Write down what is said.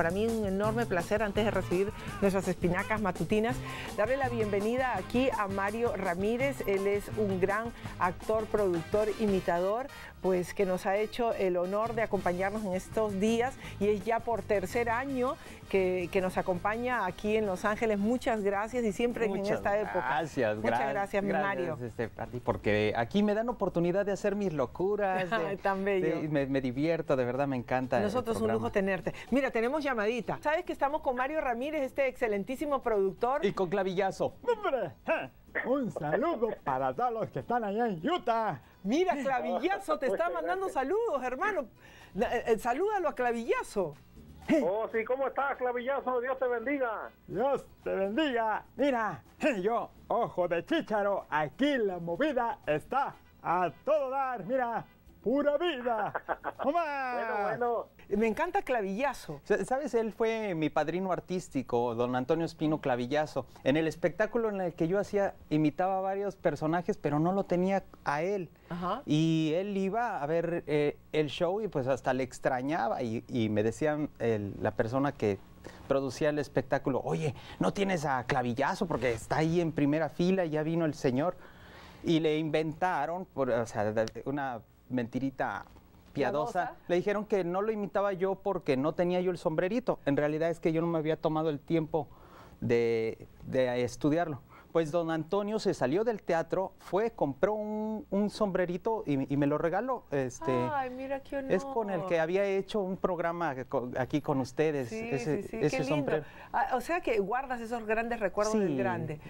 para mí un enorme placer antes de recibir nuestras espinacas matutinas, darle la bienvenida aquí a Mario Ramírez. Él es un gran actor, productor, imitador, pues que nos ha hecho el honor de acompañarnos en estos días y es ya por tercer año que, nos acompaña aquí en Los Ángeles. Muchas gracias y siempre en esta época. Gracias, Muchas gracias, Mario. Este, porque aquí me dan oportunidad de hacer mis locuras. Tan bello. me, divierto, de verdad, me encanta. Nosotros un lujo tenerte. Mira, tenemos llamadita. ¿Sabes que estamos con Mario Ramírez, este excelentísimo productor? Y con clavillazo. ¡Hombre! Un saludo para todos los que están allá en Utah. Mira, Clavillazo te está mandando saludos, hermano. Eh, eh, salúdalo a Clavillazo. Oh, sí, ¿cómo estás, Clavillazo? Dios te bendiga. Dios te bendiga. Mira, yo, ojo de chícharo, aquí la movida está a todo dar. Mira, pura vida. bueno, bueno. Me encanta Clavillazo. ¿Sabes? Él fue mi padrino artístico, don Antonio Espino Clavillazo. En el espectáculo en el que yo hacía, imitaba a varios personajes, pero no lo tenía a él. Y él iba a ver eh, el show y pues hasta le extrañaba. Y, me decían la persona que producía el espectáculo, oye, ¿no tienes a Clavillazo? Porque está ahí en primera fila, ya vino el señor. Y le inventaron, por, o sea, una mentirita piadosa, le dijeron que no lo imitaba yo porque no tenía yo el sombrerito. En realidad es que yo no me había tomado el tiempo de, estudiarlo. Pues don Antonio se salió del teatro, fue, compró un, sombrerito y, me lo regaló. Este, Ay, mira qué honor. Es con el que había hecho un programa aquí con ustedes. Sí, ese, sí, sí. qué lindo. Ah, o sea que guardas esos grandes recuerdos del grande.